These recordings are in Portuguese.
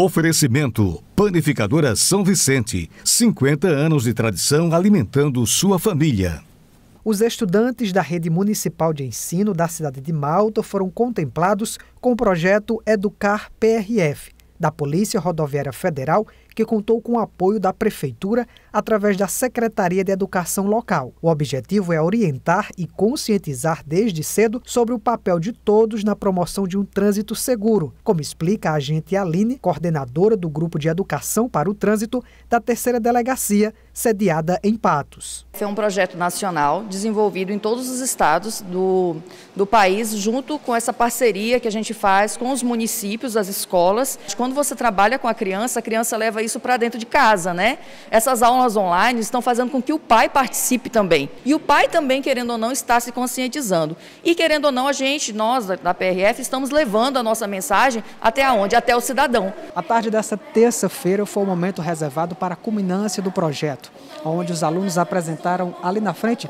Oferecimento: Panificadora São Vicente. 50 anos de tradição alimentando sua família. Os estudantes da rede municipal de ensino da cidade de Malta foram contemplados com o projeto Educar PRF, da Polícia Rodoviária Federal, que contou com o apoio da Prefeitura através da Secretaria de Educação Local. O objetivo é orientar e conscientizar desde cedo sobre o papel de todos na promoção de um trânsito seguro, como explica a agente Aline, coordenadora do Grupo de Educação para o Trânsito da Terceira Delegacia, sediada em Patos. Foi um projeto nacional desenvolvido em todos os estados do, do país, junto com essa parceria que a gente faz com os municípios, as escolas. Quando você trabalha com a criança, a criança leva isso para dentro de casa, né? Essas aulas online estão fazendo com que o pai participe também. E o pai também, querendo ou não, está se conscientizando. E querendo ou não, a gente, nós da PRF, estamos levando a nossa mensagem até onde? Até o cidadão. A tarde dessa terça-feira foi o momento reservado para a culminância do projeto, onde os alunos apresentaram ali na frente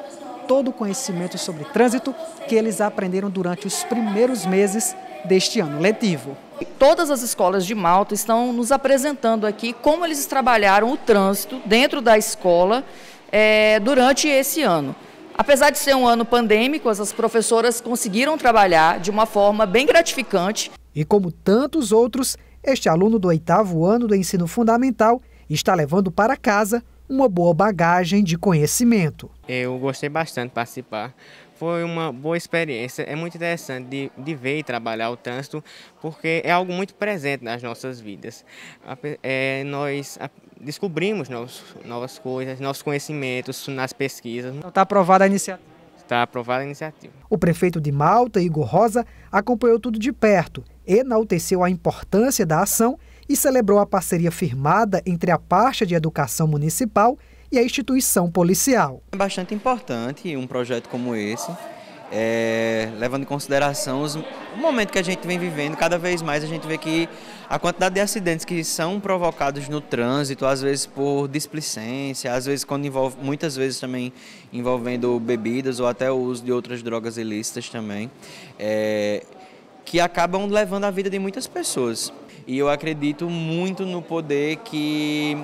todo o conhecimento sobre trânsito que eles aprenderam durante os primeiros meses deste ano letivo. Todas as escolas de Malta estão nos apresentando aqui como eles trabalharam o trânsito dentro da escola é, durante esse ano. Apesar de ser um ano pandêmico, as professoras conseguiram trabalhar de uma forma bem gratificante. E como tantos outros, este aluno do oitavo ano do ensino fundamental está levando para casa uma boa bagagem de conhecimento. Eu gostei bastante de participar. Foi uma boa experiência. É muito interessante de, de ver e trabalhar o trânsito, porque é algo muito presente nas nossas vidas. É, nós descobrimos novos, novas coisas, novos conhecimentos nas pesquisas. Então está aprovada a iniciativa. Está aprovada a iniciativa. O prefeito de Malta, Igor Rosa, acompanhou tudo de perto, enalteceu a importância da ação e celebrou a parceria firmada entre a pasta de educação municipal e a instituição policial. É bastante importante um projeto como esse, é, levando em consideração os, o momento que a gente vem vivendo, cada vez mais a gente vê que a quantidade de acidentes que são provocados no trânsito, às vezes por displicência, às vezes quando envolve, muitas vezes também envolvendo bebidas ou até o uso de outras drogas ilícitas também, é, que acabam levando a vida de muitas pessoas. E eu acredito muito no poder que,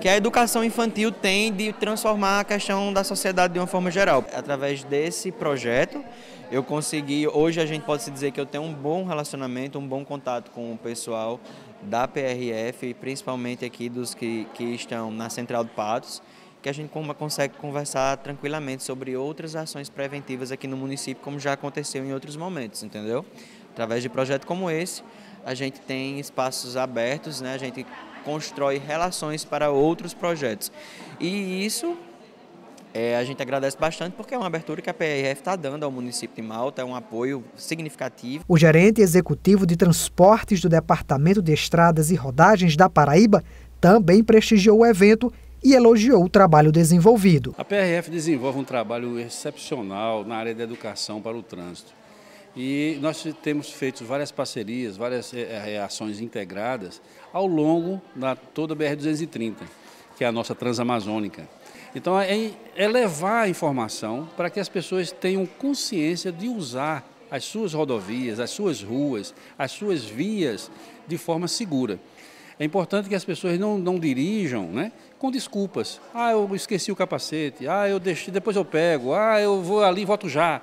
que a educação infantil tem de transformar a questão da sociedade de uma forma geral. Através desse projeto, eu consegui, hoje a gente pode se dizer que eu tenho um bom relacionamento, um bom contato com o pessoal da PRF, principalmente aqui dos que, que estão na Central do Patos, que a gente consegue conversar tranquilamente sobre outras ações preventivas aqui no município, como já aconteceu em outros momentos, entendeu? Através de projetos como esse, a gente tem espaços abertos, né? a gente constrói relações para outros projetos. E isso é, a gente agradece bastante porque é uma abertura que a PRF está dando ao município de Malta, é um apoio significativo. O gerente executivo de transportes do Departamento de Estradas e Rodagens da Paraíba também prestigiou o evento e elogiou o trabalho desenvolvido. A PRF desenvolve um trabalho excepcional na área da educação para o trânsito. E nós temos feito várias parcerias, várias é, ações integradas ao longo da toda a BR-230, que é a nossa transamazônica. Então, é, é levar a informação para que as pessoas tenham consciência de usar as suas rodovias, as suas ruas, as suas vias de forma segura. É importante que as pessoas não, não dirijam né, com desculpas. Ah, eu esqueci o capacete, ah, eu deixei, depois eu pego, ah, eu vou ali e volto já.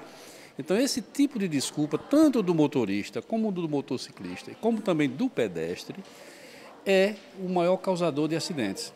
Então, esse tipo de desculpa, tanto do motorista, como do motociclista, como também do pedestre, é o maior causador de acidentes.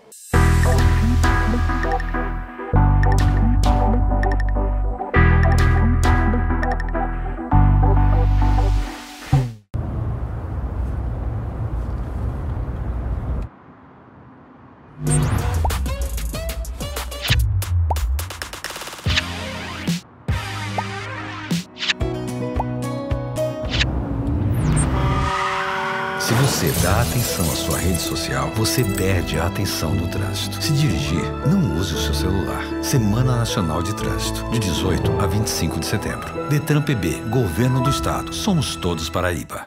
Se você dá atenção à sua rede social, você perde a atenção no trânsito. Se dirigir, não use o seu celular. Semana Nacional de Trânsito, de 18 a 25 de setembro. Detran PB, Governo do Estado. Somos todos Paraíba.